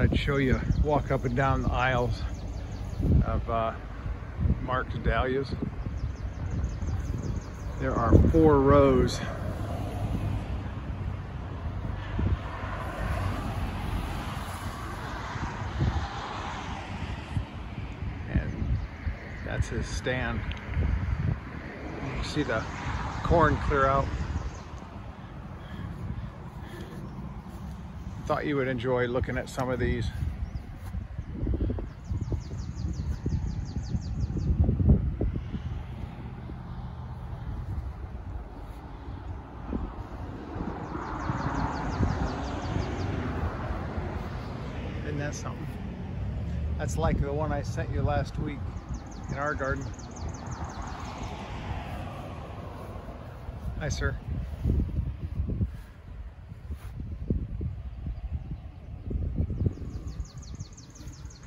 thought I'd show you, walk up and down the aisles of uh, Dahlias. There are four rows. And that's his stand. You see the corn clear out. I thought you would enjoy looking at some of these. Isn't that something? That's like the one I sent you last week in our garden. Hi, sir.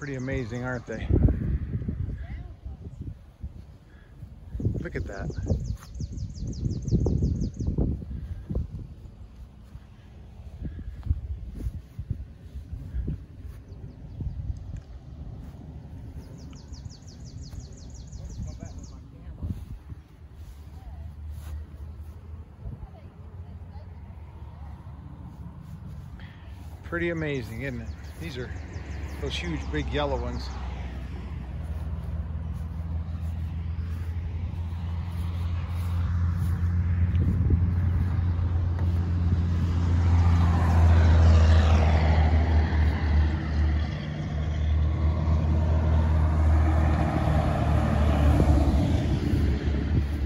Pretty amazing, aren't they? Look at that. Pretty amazing, isn't it? These are those huge, big yellow ones.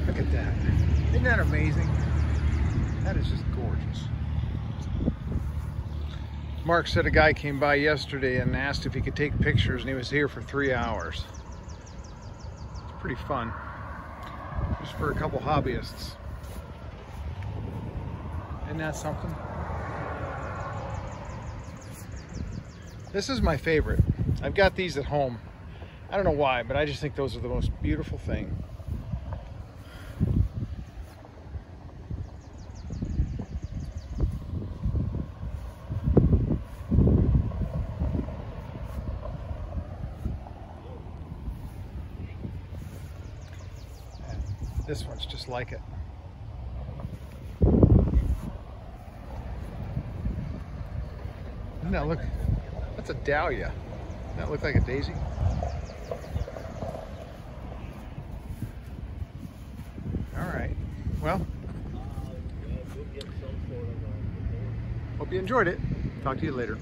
Look at that. Isn't that amazing? That is just gorgeous. Mark said a guy came by yesterday and asked if he could take pictures and he was here for three hours. It's pretty fun. Just for a couple hobbyists. Isn't that something? This is my favorite. I've got these at home. I don't know why, but I just think those are the most beautiful thing. This one's just like it. Doesn't that look, that's a dahlia. Doesn't that look like a daisy? All right, well, hope you enjoyed it. Talk to you later.